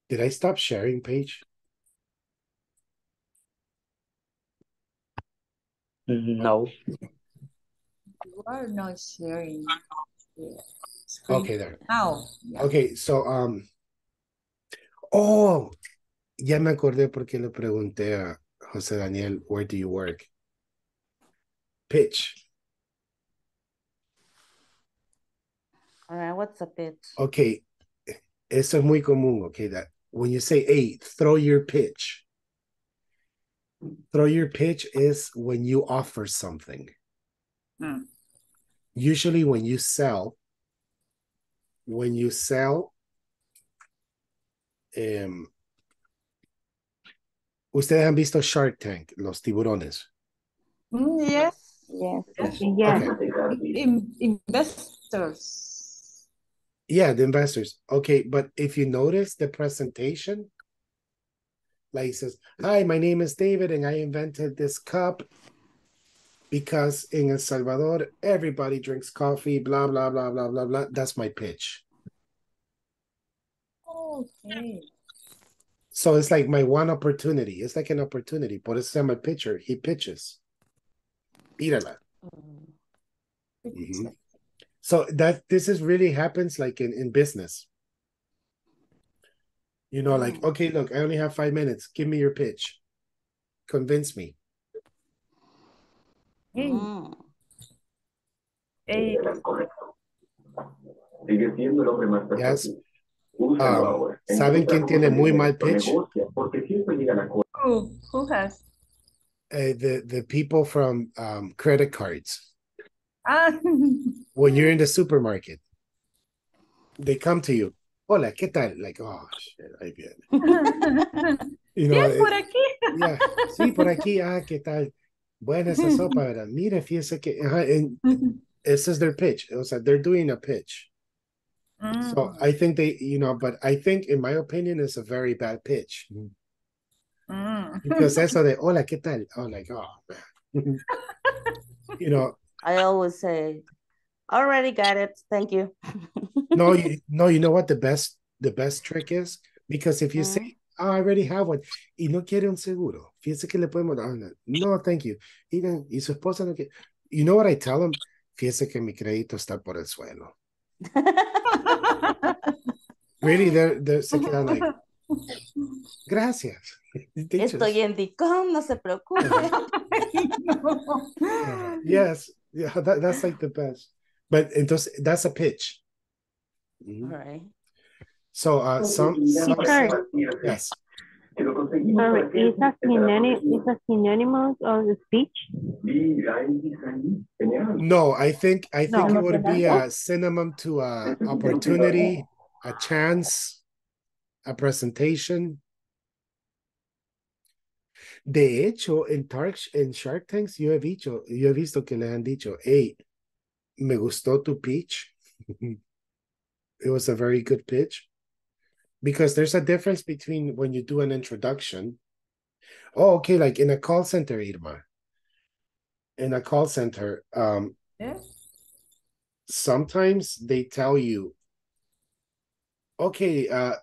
Did I stop sharing page? No. You are not sharing. the screen Okay, there. Now. Yeah. Okay, so um oh ya me acordé porque le pregunté a José Daniel, where do you work? Pitch. All right, what's a pitch? Okay, eso es muy común, okay, that when you say, hey, throw your pitch. Throw your pitch is when you offer something. Hmm. Usually when you sell, when you sell, um, ustedes han visto Shark Tank, los tiburones. Mm, yes. Yes. Yes. Okay. In, investors. Yeah, the investors. Okay, but if you notice the presentation, like he says, Hi, my name is David, and I invented this cup because in El Salvador, everybody drinks coffee, blah, blah, blah, blah, blah, blah. That's my pitch. Okay. So it's like my one opportunity. It's like an opportunity. Por eso se llama pitcher. He pitches. Mírala. Mm. Mhm. So that this is really happens like in, in business. You know, like, Mm. okay, look, I only have five minutes. Give me your pitch. Convince me. Hey, Mm. hey, Sigue siendo el hombre más Yes. Versátil. Úsalo Um, ahora. ¿saben quién tiene muy mal pitch? Negocia, porque siempre llega la cosa. who, who has? Uh, the the people from um, credit cards. Ah, When you're in the supermarket, they come to you. Hola, ¿qué tal? Like, oh shit, I get. You know, yes, por it- aquí. yeah. Sí, por aquí. Ah, ¿qué tal? Buena esa sopa, ¿verdad? Mira, fíjese que. Ajá, and this is their pitch. O sea, they're doing a pitch. So I think they, you know, but I think, in my opinion, it's a very bad pitch Mm. because eso de hola, ¿qué tal? Oh, like, oh man, you know, I always say, already got it. Thank you. no, you, no, you know what the best, the best trick is because if you Mm. say, oh, I already have one, y no quiere un seguro, fíjese que le podemos dar una. No, thank you. Y, no- y su esposa no quiere. You know what I tell them? Fíjese que mi crédito está por el suelo. Really, they're, they're se quedan like, gracias. They just- Estoy en DICOM, no se preocupe. Uh, yes, yeah, that, that's like the best. But entonces, that's a pitch. Mhm. All right. So, uh, some, some Teacher. yes, Que lo conseguimos Sorry, para que- is a synonym is a synonymous of the speech? Sí, ahí, ahí. Genial. no, I think I think No. it would be a synonym to a opportunity, a chance, a presentation. De hecho, en Tark, en Shark Tanks, yo he visto, yo he visto que le han dicho, hey, me gustó tu pitch. it was a very good pitch. Because there's a difference between when you do an introduction. Oh, okay, like in a call center, Irma. In a call center, um, Yeah. sometimes they tell you, okay, uh,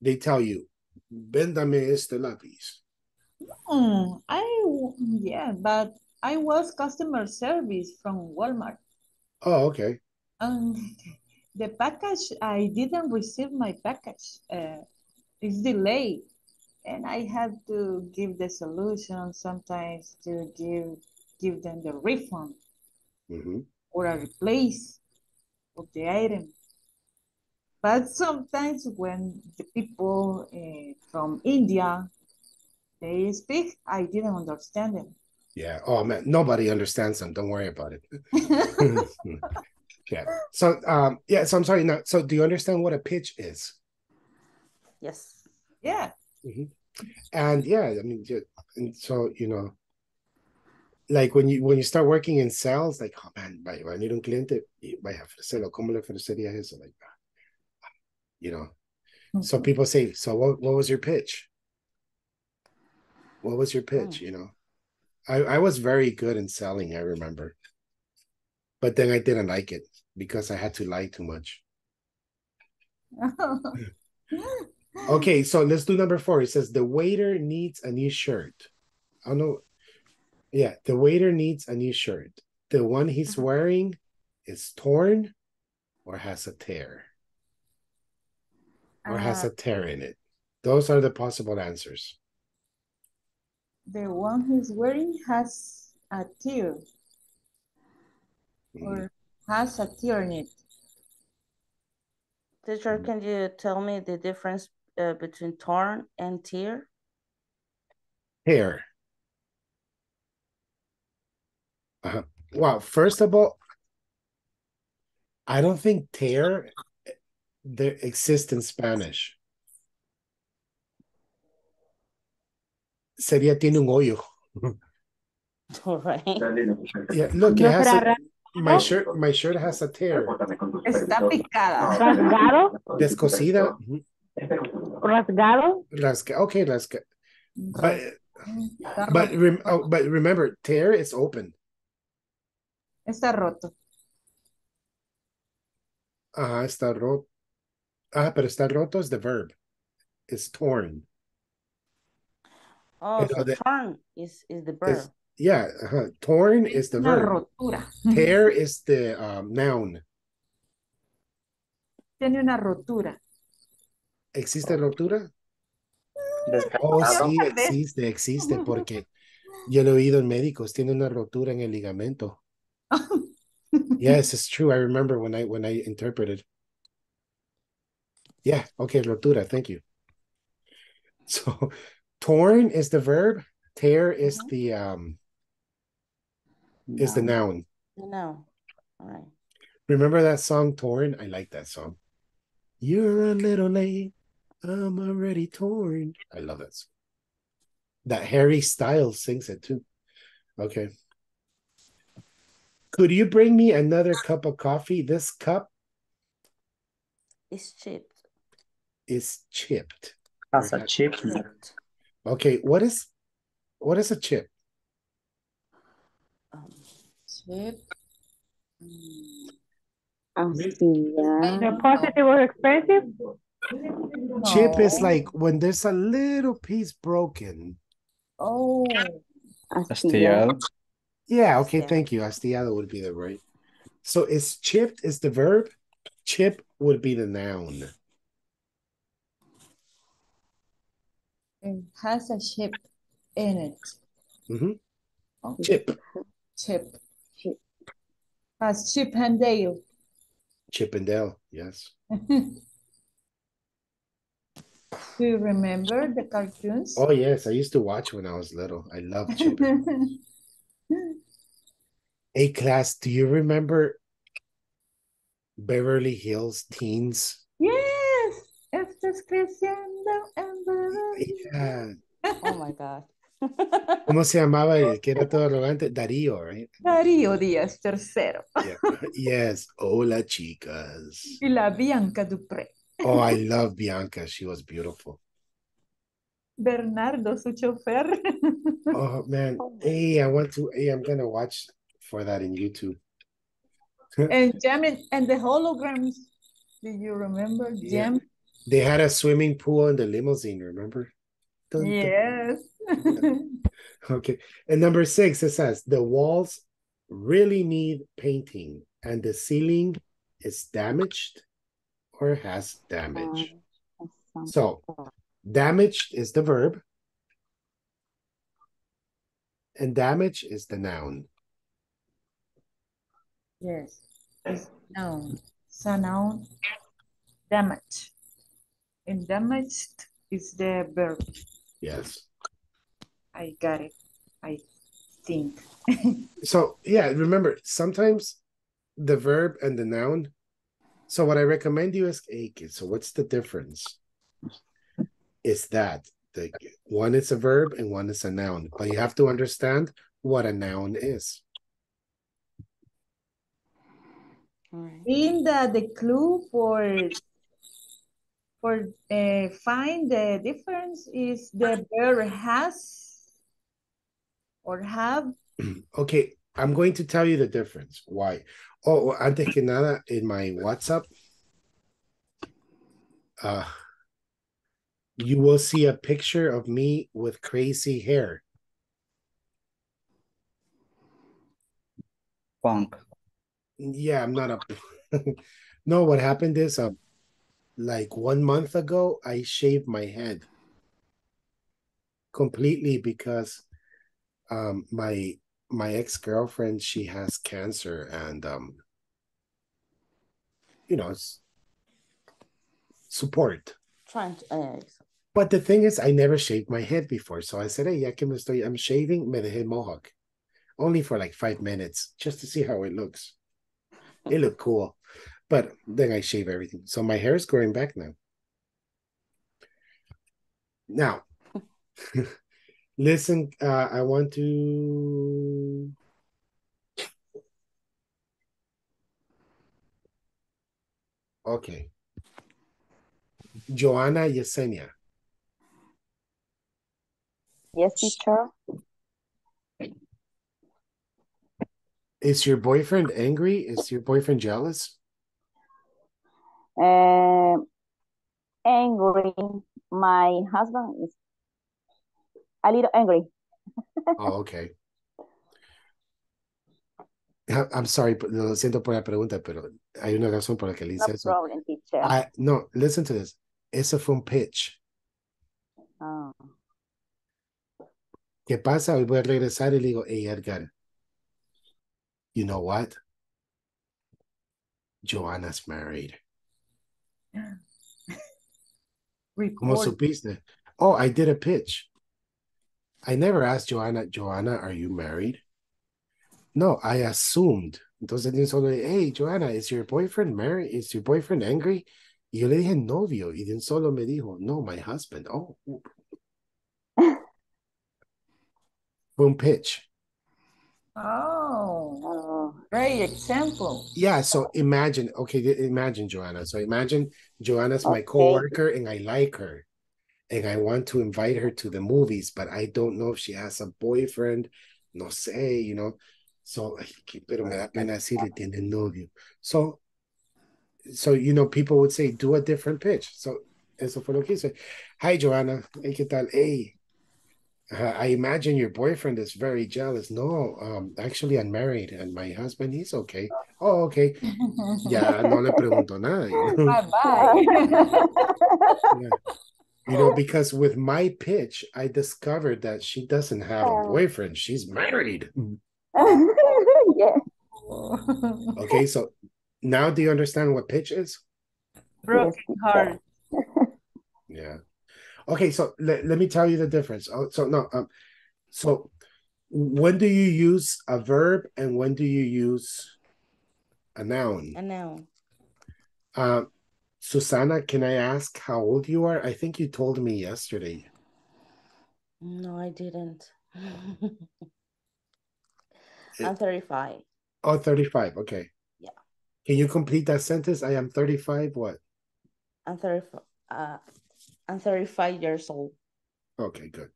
they tell you, véndame este lápiz. Mm, I yeah, but I was customer service from Walmart. Oh, okay. And the package, I didn't receive my package. Uh, it's delayed. And I had to give the solution sometimes to give give them the refund Mhm. or a replace of the item. But sometimes when the people uh, from India they speak, I didn't understand them. Yeah. Oh man, nobody understands them. Don't worry about it. yeah. So um yeah, so I'm sorry. Now, so do you understand what a pitch is? Yes. yeah. Mm-hmm. And yeah, I mean, ju- and so you know, like when you when you start working in sales, like oh man, vaya, va a venir un cliente y vaya a ofrecerlo. ¿Cómo le ofrecería eso? Like, you know. So mm-hmm. people say, so what? What was your pitch? What was your pitch? Mm. You know, I I was very good in selling. I remember, but then I didn't like it because I had to lie too much. Okay, so let's do number four. It says the waiter needs a new shirt. I don't know. Yeah, the waiter needs a new shirt. The one he's wearing is torn or has a tear or has Uh, a tear in it. Those are the possible answers. the one he's wearing has a tear Mhm. or has a tear in it. Teacher, can you tell me the difference uh, between torn and tear? Tear. Uh-huh. Well, first of all, I don't think tear there exists in Spanish. Sería tiene un hoyo. All right. Dale, no, perfecto. Yeah, look, it has a, my shirt. My shirt has a tear. Repórtame con Está picada. ¿Rasgado? Descosida. ujú. Espera un segundo. ¿Rasgado? Rasca- Okay, rasca. But Está but roto. rem, oh, but remember, tear is open. Está roto. Ajá, está roto. Ah, pero está roto is the verb. It's torn. Oh, so the- torn is, is the verb. Yeah, uh-huh. torn is the Una verb. rotura. Tear is the um, noun. Tiene una rotura. ¿Existe rotura? Oh, Descartado. sí, existe, existe, porque yo lo he oído en médicos, tiene una rotura en el ligamento. Yes, it's true. I remember when I when I interpreted. Yeah, okay, rotura, thank you. So torn is the verb, tear is the um is the noun. No. All right. Remember that song Torn? I like that song. You're a little late. I'm already torn. I love that song. That Harry Styles sings it too. Okay. Could you bring me another cup of coffee? This cup It's cheap. is chipped. As a chip. Chipped. Okay, what is what is a chip? Um, Chip. Astilla. The positive or expensive? Chip is like when there's a little piece broken. Oh, Astillado. Astillado. Yeah, okay, Yeah. thank you. Astillado would be the right. So it's chipped is the verb, chip would be the noun. it has a chip in it. Mm -hmm. Oh, Chip, chip. Chip. Has Chip and Dale. Chip and Dale, yes. Do you remember the cartoons? Oh yes, I used to watch when I was little. I love Chip. and- Hey class, do you remember Beverly Hills Teens? Yes, estás creciendo en Beverly. Yeah. oh my God. ¿Cómo se llamaba el que era todo arrogante? Darío, right? Darío Díaz tercero Yeah. Yes. Hola, chicas. y la Bianca Dupré. Oh, I love Bianca. She was beautiful. Bernardo, su chofer. Oh man. Oh, hey, I want to. Hey, I'm gonna watch for that in YouTube. and Jem and, the holograms. Do you remember Yeah. Jem? They had a swimming pool in the limousine. Remember? Dun, dun. Yes. Okay. And number six, it says the walls really need painting, and the ceiling is damaged or has damage. So damaged is the verb, and damage is the noun. yes. It's noun. So noun. Damage. And damaged is the verb. Yes. I got it. I think. So yeah, remember sometimes the verb and the noun. So what I recommend you is hey, kids, so what's the difference? Is that the one is a verb and one is a noun, but you have to understand what a noun is. In the, the clue for for uh, find the difference is the verb has or have. Okay, I'm going to tell you the difference. Why? Oh, antes que nada, in my WhatsApp, uh, you will see a picture of me with crazy hair. Punk. Yeah, I'm not a. no, what happened is, um, like one month ago, I shaved my head completely because, um, my my ex girlfriend she has cancer and um, you know, it's support. Trying to. Uh, But the thing is, I never shaved my head before, so I said, "Hey, que me estoy, I'm shaving, me dejé mohawk, only for like five minutes, just to see how it looks. It looked cool, but then I shave everything, so my hair is growing back now. Now, listen, uh, I want to. Okay, Joanna Yesenia. Yes, teacher. Is your boyfriend angry? Is your boyfriend jealous? Um, angry. My husband is a little angry. Oh, okay. I- I'm sorry, but- lo siento por la pregunta, pero hay una razón por la que le No eso. problem, teacher. I, no, listen to this. Eso fue un pitch. Oh, ¿Qué pasa? Hoy voy a regresar y le digo, hey, Edgar, you know what? Joanna's married. ¿Cómo Report. supiste? Oh, I did a pitch. I never asked Joanna, Joanna, are you married? No, I assumed. Entonces, de un solo, hey, Joanna, is your boyfriend married? Is your boyfriend angry? Y yo le dije novio, y de un solo me dijo, no, my husband. Oh. Boom pitch. Oh, great example. Yeah, so imagine, okay, imagine Joanna. So imagine Joanna's my Okay. coworker and I like her and I want to invite her to the movies, but I don't know if she has a boyfriend, no sé, you know. So, ay, que- pero me da pena decirle tiene novio. So, so, you know, people would say, do a different pitch. So, eso fue lo que hice. Hi, Joanna. Hey, ¿qué tal? Hey, uh, I imagine your boyfriend is very jealous. No, um, actually, I'm married and my husband, he's okay. Oh, okay. Ya no le pregunto nada. You know? Bye bye. Yeah. You know, because with my pitch, I discovered that she doesn't have a Oh. boyfriend. She's married. yeah. Okay, so now do you understand what pitch is? Broken heart. Yeah. Okay, so let, let me tell you the difference. Oh, so no, um, so when do you use a verb and when do you use a noun? A noun. Um, Susanna, can I ask how old you are? I think you told me yesterday. no, I didn't. I'm 35. Oh, 35. Okay. Yeah. Can you complete that sentence? I am 35. What? I'm 35. Uh, I'm 35 years old. Okay, good.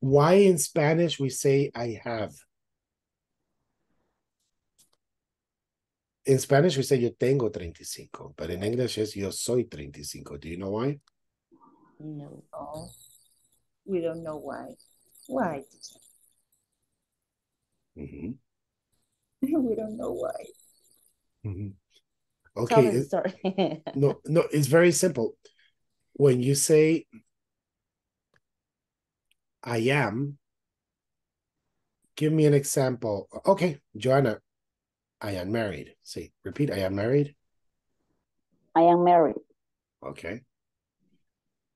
Why in Spanish we say I have? In Spanish we say yo tengo 35, but in English is yo soy 35. Do you know why? No. We don't know why. Why? Mhm, We don't know why. mhm. Okay, me it- story. no, no, it's very simple. When you say I am, give me an example. Okay, Joanna, I am married. Say, repeat, I am married. I am married. Okay.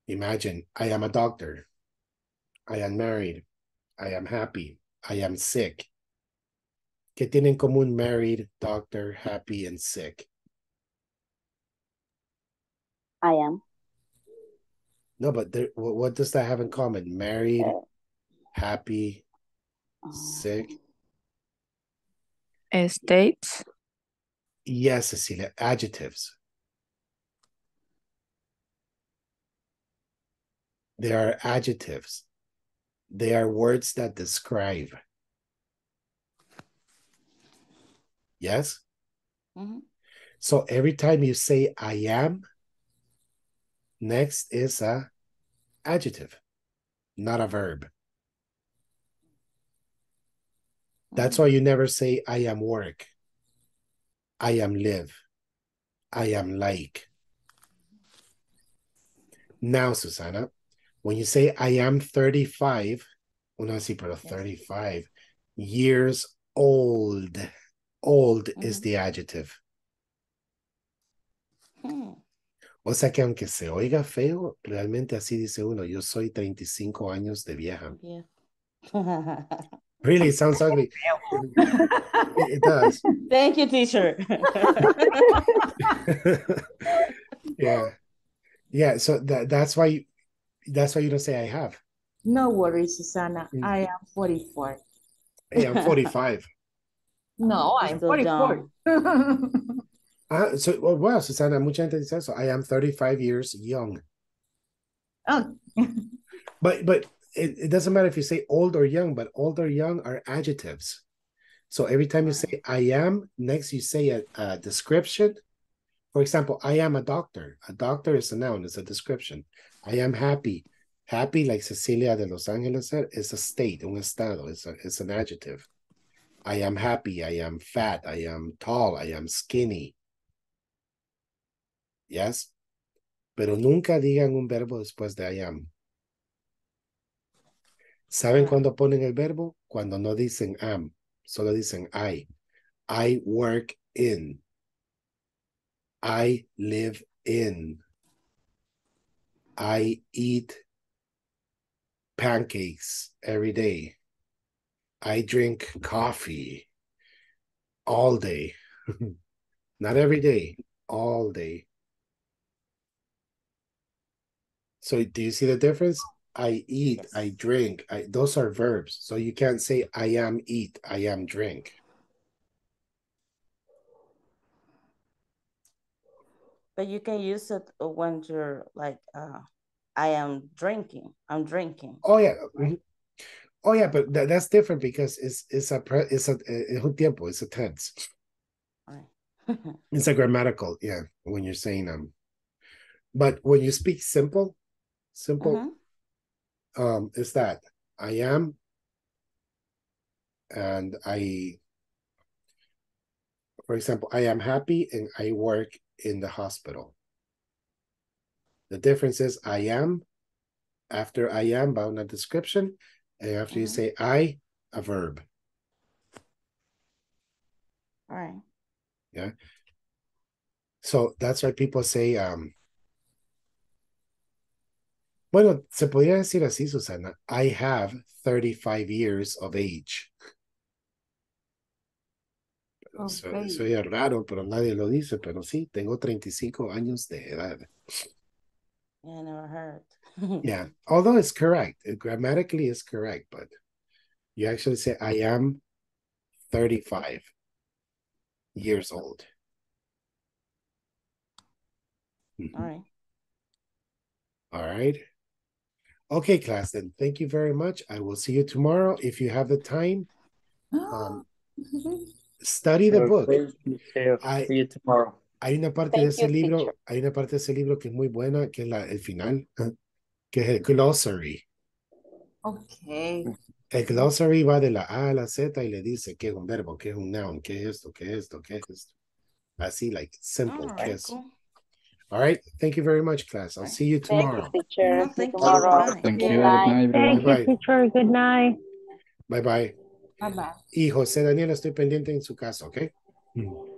Imagine I am a doctor. I am married. I am happy. I am sick. ¿Qué tienen común married, doctor, happy, and sick? I am. No, but there, wh- what does that have in common? Married, Uh, happy, uh, sick. States. Yes, Cecilia, adjectives. They are adjectives. They are words that describe. Yes? Mhm. So every time you say I am, next is a adjective, not a verb. That's why you never say I am work. I am live. I am like. Now, Susana, when you say I am 35, uno así, pero 35 years old. Old is Mhm. the adjective. Hmm. O sea que aunque se oiga feo, realmente así dice uno, yo soy 35 años de vieja. Yeah. Really, it sounds ugly. It, it does. Thank you, teacher. yeah. Yeah, so that that's why you, that's why you don't say I have. No worries, Susanna. Mm. I am 44. Hey, I'm 45. No, I'm Still 44. Ah, so well, wow, Susana, mucha gente dice eso. I am 35 years young. oh, But but it, it doesn't matter if you say old or young, but old or young are adjectives. So every time you say I am, next you say a, a description. For example, I am a doctor. A doctor is a noun, it's a description. I am happy. Happy, like Cecilia de Los Angeles said, is a state, un estado, it's, a, it's an adjective. I am happy, I am fat, I am tall, I am skinny. Yes? Pero nunca digan un verbo después de I am. ¿Saben cuándo ponen el verbo? Cuando no dicen am, solo dicen I. I work in. I live in. I eat pancakes every day. I drink coffee all day. Not every day, all day. So do you see the difference? I eat, I drink. I, those are verbs. So you can't say I am eat, I am drink. But you can use it when you're like, uh, I am drinking. I'm drinking. Oh yeah. mhm. Oh yeah, but tha- that's different because it's it's a pre, it's a eh, es un tiempo, it's a tense. Right. It's a grammatical, yeah, when you're saying um. But when you speak simple, simple, Mhm. Um, is that I am and I for example, I am happy and I work in the hospital. The difference is I am, after I am, bound a description, and after you Mhm. say I, a verb. All right. Yeah. So that's why people say, um, bueno, se podría decir así, Susana, I have 35 years of age. Okay. eso es raro, pero nadie lo dice, pero sí, tengo 35 años de edad. Yeah, I never heard. Yeah, although it's correct, it grammatically is correct, but you actually say, I am 35 years old. All right. Mm-hmm. All right. Okay, class, then thank you very much. I will see you tomorrow. If you have the time, um, study the book. I- See you tomorrow. Hay una parte Thank de ese you, libro, teacher. hay una parte de ese libro que es muy buena, que es la, el final, que es el glossary. Okay. El glossary va de la A a la Z y le dice qué es un verbo, qué es un noun, qué es esto, qué es esto, qué es esto. Así, like, simple, All qué right, es. cool. All right, thank you very much, class. I'll see you Thank you, tomorrow. teacher. No, thank you. tomorrow. Bye. Thank you. Good night. night, Thank you, Bye. teacher. Good night. Bye bye. Bye bye. Y José Daniel, estoy pendiente en su caso, ¿ok? Mm.